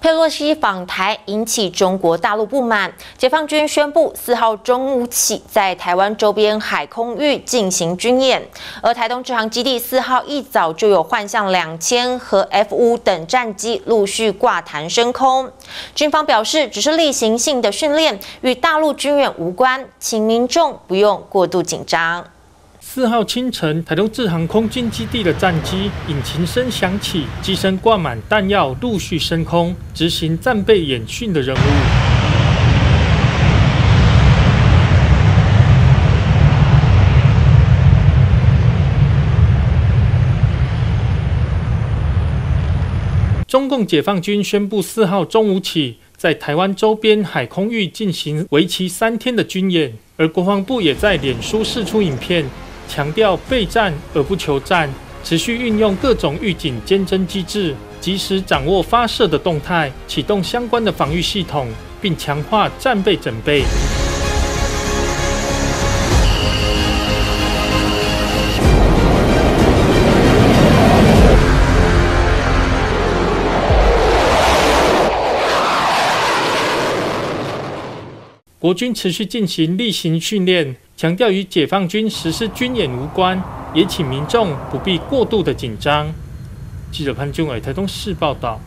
佩洛西访台引起中国大陆不满，解放军宣布四号中午起在台湾周边海空域进行军演，而台东制航基地四号一早就有幻象两千和 F 五等战机陆续挂弹升空。军方表示，只是例行性的训练，与大陆军演无关，请民众不用过度紧张。四号清晨，台东制航空军基地的战机引擎声响起，机身挂满弹药，陆续升空，执行战备演训的任务。中共解放军宣布，四号中午起，在台湾周边海空域进行为期三天的军演，而国防部也在脸书释出影片。强调备战而不求战，持续运用各种预警监侦机制，及时掌握发射的动态，启动相关的防御系统，并强化战备准备。国军持续进行例行训练。强调与解放军实施军演无关，也请民众不必过度的紧张。记者潘俊伟台东市报道。